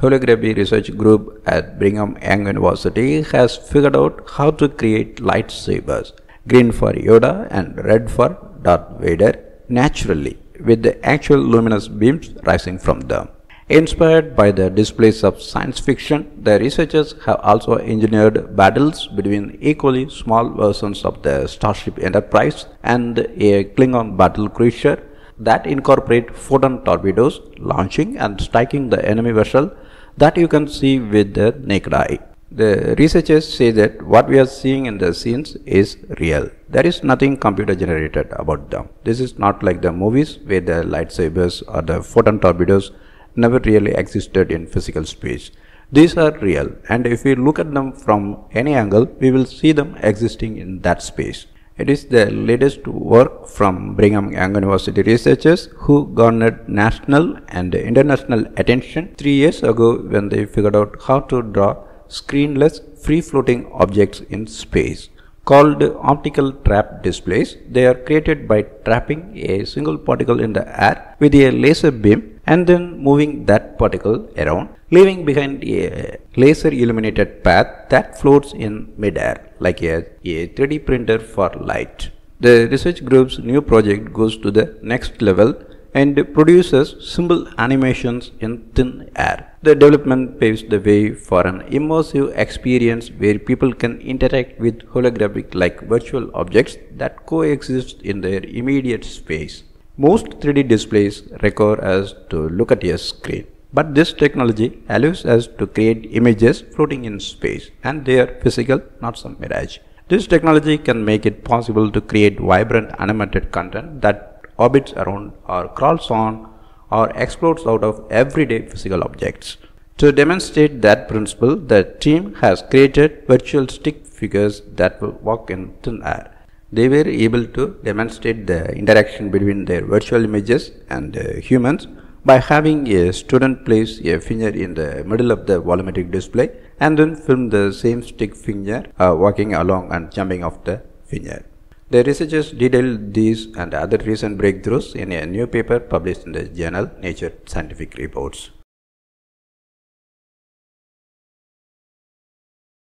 holography research group at Brigham Young University has figured out how to create lightsabers, green for Yoda and red for Darth Vader, naturally with the actual luminous beams rising from them. Inspired by the displays of science fiction, the researchers have also engineered battles between equally small versions of the Starship Enterprise and a Klingon battle cruiser that incorporate photon torpedoes launching and striking the enemy vessel that you can see with the naked eye. The researchers say that what we are seeing in the scenes is real. There is nothing computer generated about them. This is not like the movies where the lightsabers or the photon torpedoes never really existed in physical space. These are real and if we look at them from any angle, we will see them existing in that space. It is the latest work from Brigham Young University researchers who garnered national and international attention three years ago when they figured out how to draw screenless free-floating objects in space. Called optical trap displays, they are created by trapping a single particle in the air with a laser beam and then moving that particle around, leaving behind a laser illuminated path that floats in midair like a, a 3D printer for light. The research group's new project goes to the next level and produces simple animations in thin air. The development paves the way for an immersive experience where people can interact with holographic like virtual objects that coexist in their immediate space. Most 3D displays require us to look at a screen. But this technology allows us to create images floating in space and they are physical, not some mirage. This technology can make it possible to create vibrant animated content that orbits around or crawls on or explodes out of everyday physical objects. To demonstrate that principle, the team has created virtual stick figures that will walk in thin air. They were able to demonstrate the interaction between their virtual images and uh, humans by having a student place a finger in the middle of the volumetric display and then film the same stick finger uh, walking along and jumping off the finger. The researchers detailed these and other recent breakthroughs in a new paper published in the journal Nature Scientific Reports.